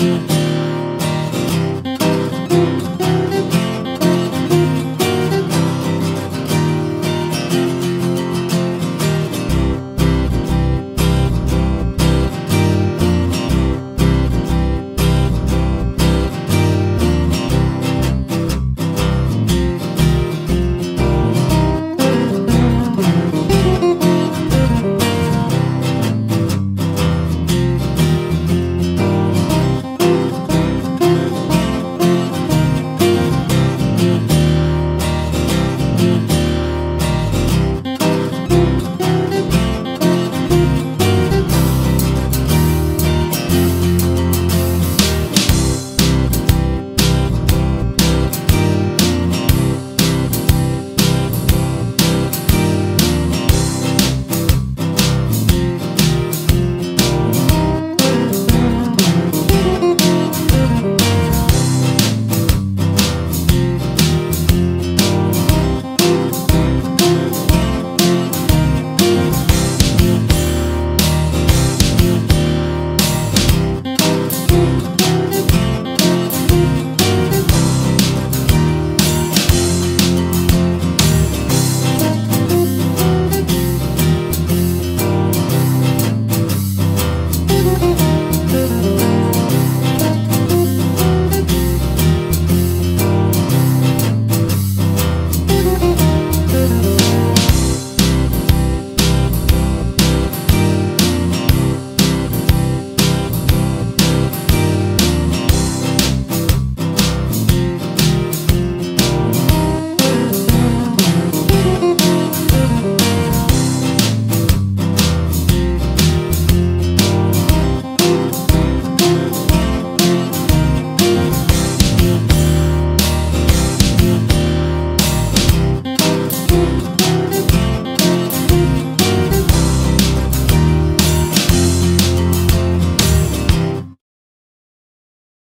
you.